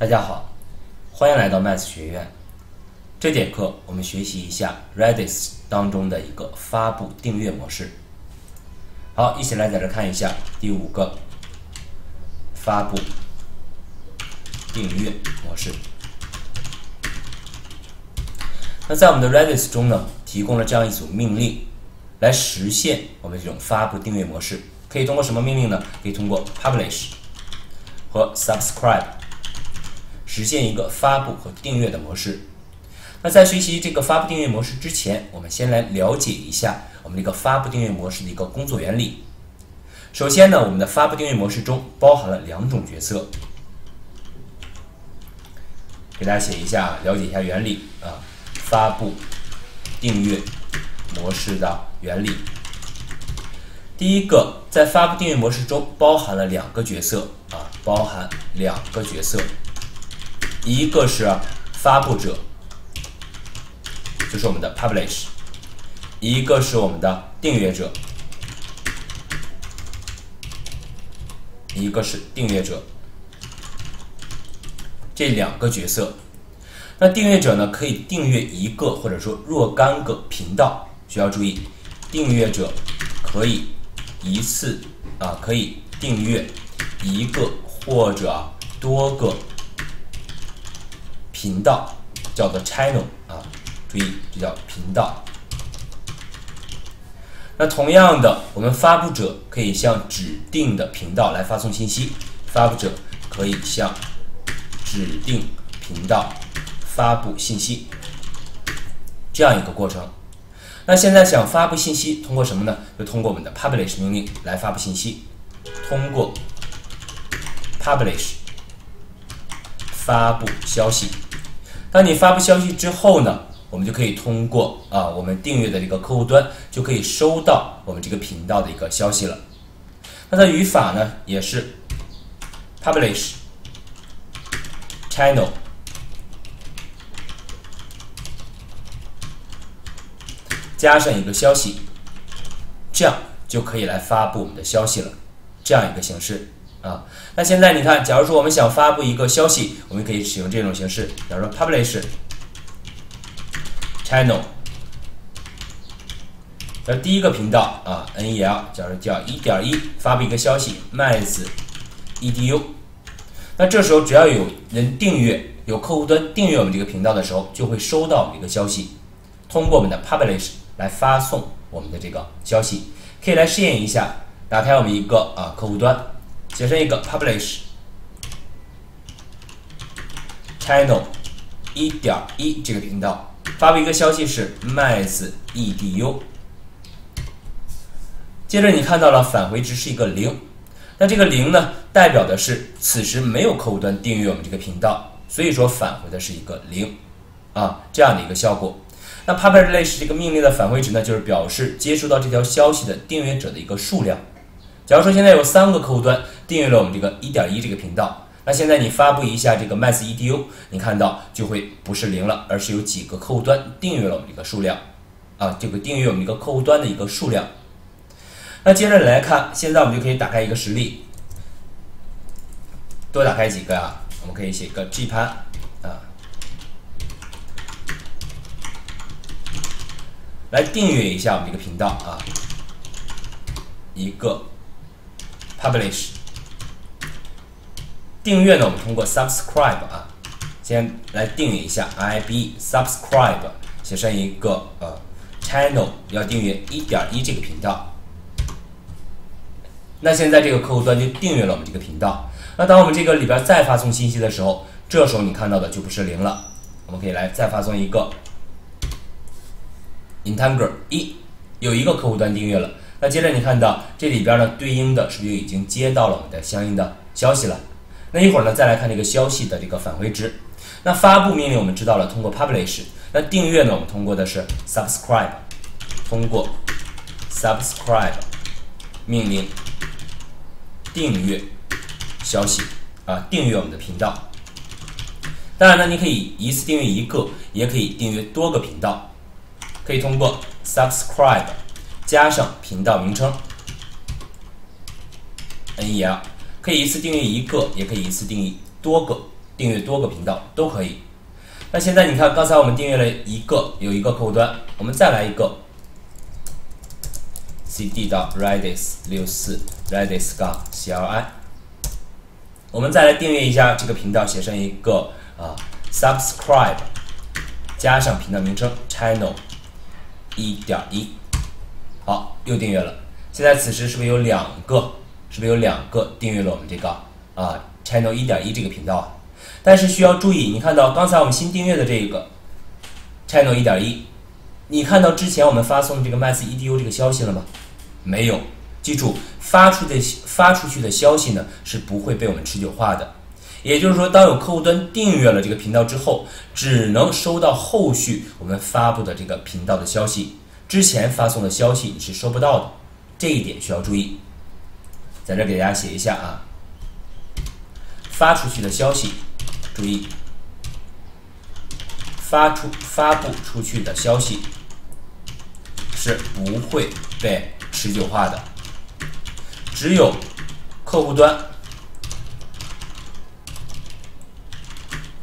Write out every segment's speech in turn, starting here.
大家好，欢迎来到 Math 学院。这节课我们学习一下 Redis 当中的一个发布订阅模式。好，一起来在这看一下第五个发布订阅模式。那在我们的 Redis 中呢，提供了这样一组命令，来实现我们这种发布订阅模式。可以通过什么命令呢？可以通过 publish 和 subscribe 实现一个发布和订阅的模式。那在学习这个发布订阅模式之前，我们先来了解一下我们这个发布订阅模式的一个工作原理。首先呢，我们的发布订阅模式中包含了两种角色，给大家写一下，了解一下原理啊。发布订阅模式的原理。第一个，在发布订阅模式中包含了两个角色啊，包含两个角色，一个是发布者，就是我们的 publish，一个是我们的订阅者，一个是订阅者，这两个角色。那订阅者呢，可以订阅一个或者说若干个频道。需要注意，订阅者可以一次啊，可以订阅一个或者多个频道，叫做 channel 啊。注意，这叫频道。那同样的，我们发布者可以向指定的频道来发送信息。发布者可以向指定频道。发布信息，这样一个过程。那现在想发布信息，通过什么呢？就通过我们的 publish 命令来发布信息。通过 publish 发布消息。当你发布消息之后呢，我们就可以通过啊，我们订阅的这个客户端就可以收到我们这个频道的一个消息了。那它语法呢，也是 publish channel。加上一个消息，这样就可以来发布我们的消息了。这样一个形式啊。那现在你看，假如说我们想发布一个消息，我们可以使用这种形式。假如说 publish channel，这第一个频道啊，NEL，假如叫一点一，发布一个消息，math edu。那这时候只要有人订阅，有客户端订阅我们这个频道的时候，就会收到我们这个消息，通过我们的 publish。来发送我们的这个消息，可以来试验一下。打开我们一个啊客户端，写上一个 publish channel 一点一这个频道，发布一个消息是 math edu。接着你看到了返回值是一个零，那这个零呢，代表的是此时没有客户端订阅我们这个频道，所以说返回的是一个零啊这样的一个效果。那 publish 这个命令的返回值呢，就是表示接收到这条消息的订阅者的一个数量。假如说现在有三个客户端订阅了我们这个一点一这个频道，那现在你发布一下这个 mass edu，你看到就会不是零了，而是有几个客户端订阅了我们这个数量啊，这个订阅我们一个客户端的一个数量。那接着来看，现在我们就可以打开一个实例，多打开几个啊？我们可以写一个 G 盘啊。来订阅一下我们这个频道啊，一个 publish 订阅呢，我们通过 subscribe 啊，先来订阅一下 ib subscribe 写上一个呃 channel 要订阅一点一这个频道，那现在这个客户端就订阅了我们这个频道，那当我们这个里边再发送信息的时候，这时候你看到的就不是零了，我们可以来再发送一个。integer 一有一个客户端订阅了，那接着你看到这里边呢对应的是不是就已经接到了我们的相应的消息了？那一会儿呢再来看这个消息的这个返回值。那发布命令我们知道了，通过 publish。那订阅呢我们通过的是 subscribe，通过 subscribe 命令订阅消息啊，订阅我们的频道。当然呢，你可以一次订阅一个，也可以订阅多个频道。可以通过 subscribe 加上频道名称 NEL，可以一次订阅一个，也可以一次订阅多个订阅多个频道都可以。那现在你看，刚才我们订阅了一个，有一个客户端，我们再来一个，cd 到 redis 六四 redis 杠 cli，我们再来订阅一下这个频道，写上一个啊 subscribe，加上频道名称 channel 一点一，好，又订阅了。现在此时是不是有两个？是不是有两个订阅了我们这个啊 channel 一点一这个频道啊？但是需要注意，你看到刚才我们新订阅的这个 channel 一点一，你看到之前我们发送这个 mass edu 这个消息了吗？没有。记住，发出的发出去的消息呢是不会被我们持久化的。也就是说，当有客户端订阅了这个频道之后，只能收到后续我们发布的这个频道的消息，之前发送的消息你是收不到的。这一点需要注意，在这给大家写一下啊，发出去的消息。注意，发出发布出去的消息是不会被持久化的，只有客户端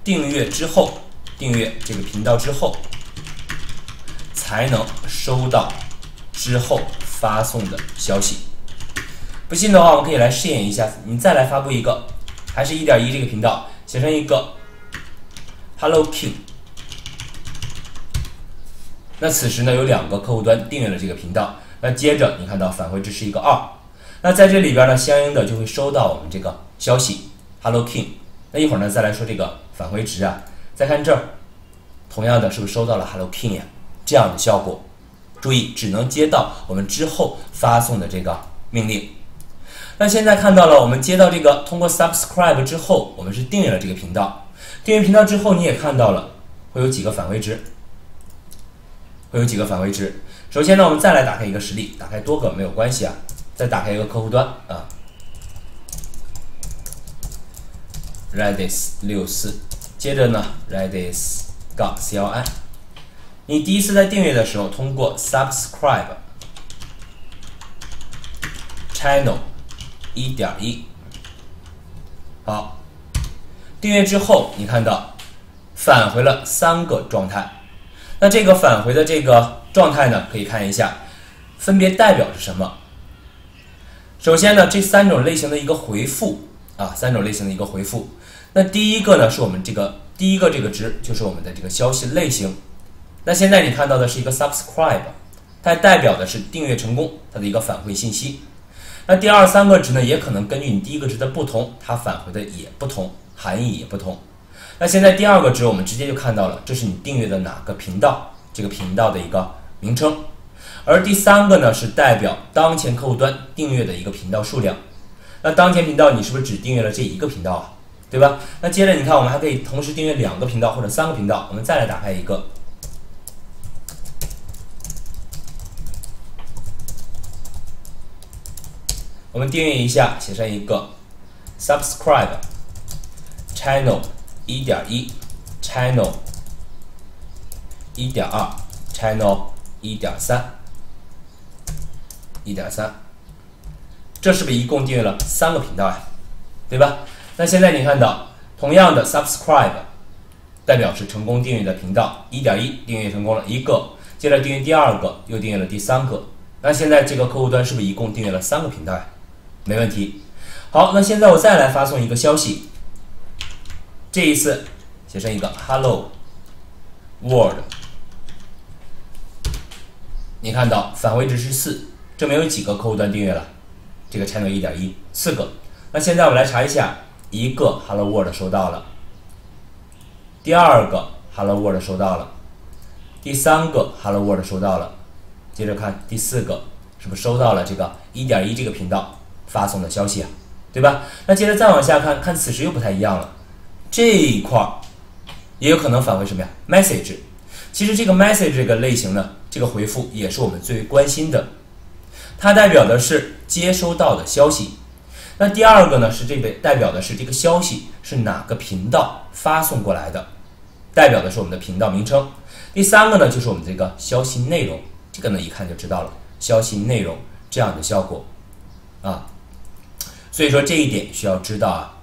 订阅之后，订阅这个频道之后，才能收到之后发送的消息。不信的话，我们可以来试验一下，你再来发布一个，还是一点一这个频道。写成一个 Hello King，那此时呢有两个客户端订阅了这个频道，那接着你看到返回值是一个二，那在这里边呢相应的就会收到我们这个消息 Hello King，那一会儿呢再来说这个返回值啊，再看这儿，同样的是不是收到了 Hello King 呀？这样的效果，注意只能接到我们之后发送的这个命令。那现在看到了，我们接到这个通过 subscribe 之后，我们是订阅了这个频道。订阅频道之后，你也看到了会有几个返回值，会有几个返回值。首先呢，我们再来打开一个实例，打开多个没有关系啊。再打开一个客户端啊，redis 六四，接着呢，redis 杠 cli。你第一次在订阅的时候，通过 subscribe channel。一点一，好，订阅之后，你看到返回了三个状态。那这个返回的这个状态呢，可以看一下，分别代表着什么？首先呢，这三种类型的一个回复啊，三种类型的一个回复。那第一个呢，是我们这个第一个这个值，就是我们的这个消息类型。那现在你看到的是一个 subscribe，它代表的是订阅成功，它的一个反馈信息。那第二三个值呢，也可能根据你第一个值的不同，它返回的也不同，含义也不同。那现在第二个值，我们直接就看到了，这是你订阅的哪个频道，这个频道的一个名称。而第三个呢，是代表当前客户端订阅的一个频道数量。那当前频道你是不是只订阅了这一个频道啊？对吧？那接着你看，我们还可以同时订阅两个频道或者三个频道。我们再来打开一个。我们订阅一下，写上一个 subscribe channel 一点一 channel 一点二 channel 一点三一点三，这是不是一共订阅了三个频道呀？对吧？那现在你看到，同样的 subscribe 代表是成功订阅的频道，一点一订阅成功了一个，接着订阅第二个，又订阅了第三个，那现在这个客户端是不是一共订阅了三个频道呀？没问题，好，那现在我再来发送一个消息，这一次写成一个 Hello World，你看到返回值是四，这没有几个客户端订阅了这个 channel 一点一，四个。那现在我来查一下，一个 Hello World 收到了，第二个 Hello World 收到了，第三个 Hello World 收到了，接着看第四个，是不是收到了这个一点一这个频道？发送的消息啊，对吧？那接着再往下看，看此时又不太一样了。这一块儿也有可能返回什么呀？message。其实这个 message 这个类型呢，这个回复也是我们最关心的。它代表的是接收到的消息。那第二个呢，是这个代表的是这个消息是哪个频道发送过来的，代表的是我们的频道名称。第三个呢，就是我们这个消息内容。这个呢，一看就知道了，消息内容这样的效果啊。所以说这一点需要知道啊，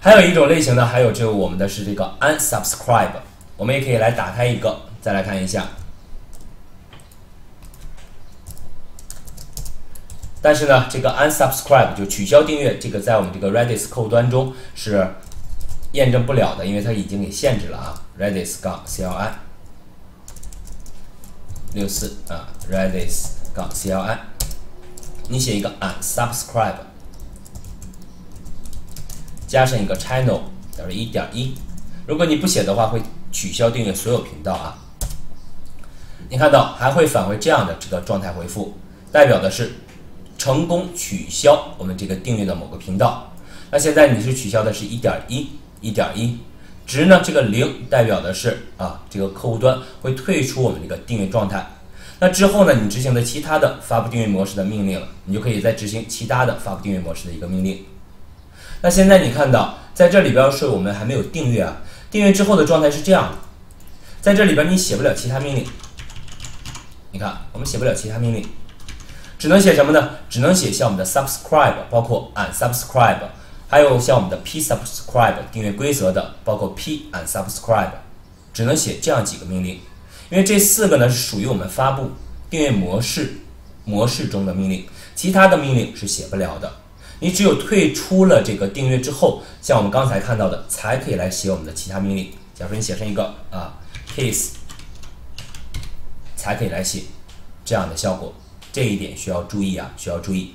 还有一种类型呢，还有就我们的是这个 unsubscribe，我们也可以来打开一个，再来看一下。但是呢，这个 unsubscribe 就取消订阅，这个在我们这个 Redis 客户端中是验证不了的，因为它已经给限制了啊。Redis 杠 CLI 六四啊，Redis 杠 CLI，你写一个 unsubscribe，加上一个 channel 等于一点一，如果你不写的话，会取消订阅所有频道啊。你看到还会返回这样的这个状态回复，代表的是。成功取消我们这个订阅的某个频道，那现在你是取消的是一点一，一点一值呢？这个零代表的是啊，这个客户端会退出我们这个订阅状态。那之后呢，你执行的其他的发布订阅模式的命令，你就可以再执行其他的发布订阅模式的一个命令。那现在你看到在这里边是我们还没有订阅啊，订阅之后的状态是这样的，在这里边你写不了其他命令，你看我们写不了其他命令。只能写什么呢？只能写像我们的 subscribe，包括 unsubscribe，还有像我们的 p subscribe 订阅规则的，包括 p unsubscribe，只能写这样几个命令。因为这四个呢是属于我们发布订阅模式模式中的命令，其他的命令是写不了的。你只有退出了这个订阅之后，像我们刚才看到的，才可以来写我们的其他命令。假如说你写成一个啊 case，才可以来写这样的效果。这一点需要注意啊，需要注意。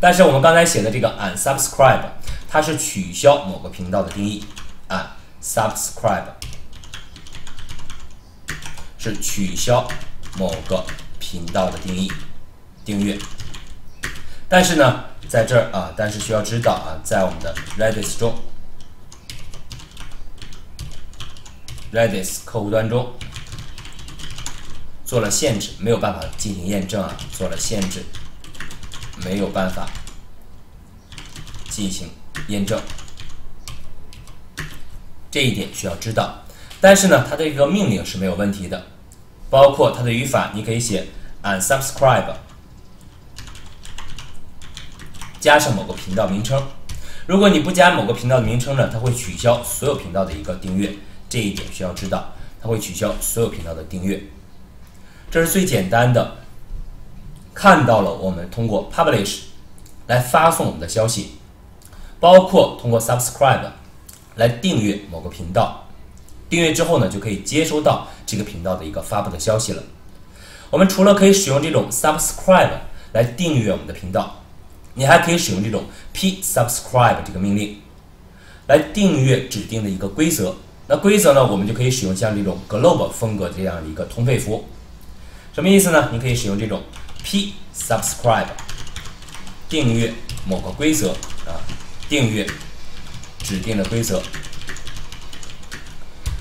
但是我们刚才写的这个 unsubscribe，它是取消某个频道的定义啊，subscribe 是取消某个频道的定义，订阅。但是呢，在这儿啊，但是需要知道啊，在我们的 Redis 中，Redis 客户端中。做了限制，没有办法进行验证啊！做了限制，没有办法进行验证，这一点需要知道。但是呢，它的一个命令是没有问题的，包括它的语法，你可以写 unsubscribe 加上某个频道名称。如果你不加某个频道的名称呢，它会取消所有频道的一个订阅。这一点需要知道，它会取消所有频道的订阅。这是最简单的，看到了我们通过 publish 来发送我们的消息，包括通过 subscribe 来订阅某个频道，订阅之后呢，就可以接收到这个频道的一个发布的消息了。我们除了可以使用这种 subscribe 来订阅我们的频道，你还可以使用这种 p subscribe 这个命令来订阅指定的一个规则。那规则呢，我们就可以使用像这种 globe 风格这样的一个通配符。什么意思呢？你可以使用这种 p subscribe 订阅某个规则啊，订阅指定的规则。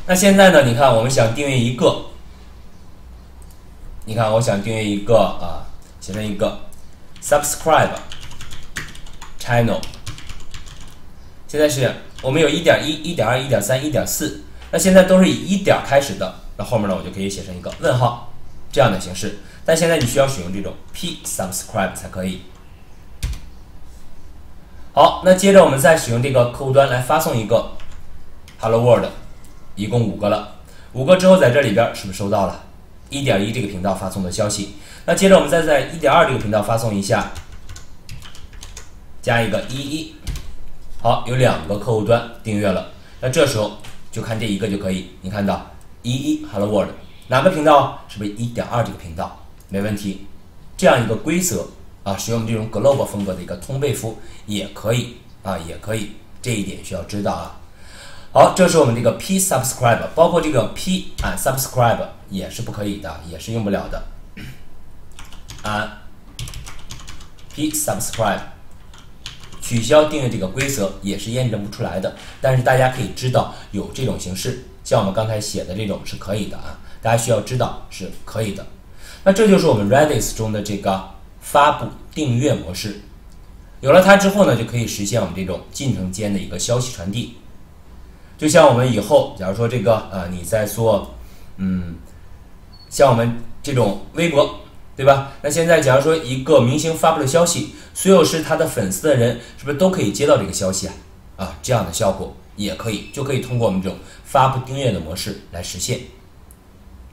那现在呢？你看，我们想订阅一个，你看，我想订阅一个啊，写成一个 subscribe channel。现在是我们有一点一、一点二、一点三、一点四，那现在都是以一点开始的，那后面呢，我就可以写成一个问号。这样的形式，但现在你需要使用这种 p subscribe 才可以。好，那接着我们再使用这个客户端来发送一个 hello world，一共五个了，五个之后在这里边是不是收到了？一点一这个频道发送的消息。那接着我们再在一点二这个频道发送一下，加一个一一。好，有两个客户端订阅了，那这时候就看这一个就可以。你看到一一 hello world。哪个频道？是不是一点二这个频道？没问题。这样一个规则啊，使用这种 global 风格的一个通背符也可以啊，也可以。这一点需要知道啊。好，这是我们这个 p subscribe，包括这个 p 啊 subscribe 也是不可以的，也是用不了的。啊，p subscribe 取消订阅这个规则也是验证不出来的。但是大家可以知道有这种形式，像我们刚才写的这种是可以的啊。大家需要知道是可以的，那这就是我们 Redis 中的这个发布订阅模式。有了它之后呢，就可以实现我们这种进程间的一个消息传递。就像我们以后，假如说这个呃你在做，嗯，像我们这种微博，对吧？那现在假如说一个明星发布了消息，所有是他的粉丝的人，是不是都可以接到这个消息啊？啊这样的效果也可以，就可以通过我们这种发布订阅的模式来实现。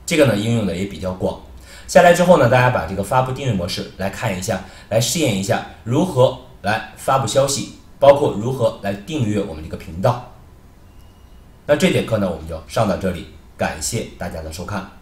这个呢应用的也比较广。下来之后呢，大家把这个发布订阅模式来看一下，来试验一下如何来发布消息，包括如何来订阅我们这个频道。那这节课呢，我们就上到这里，感谢大家的收看。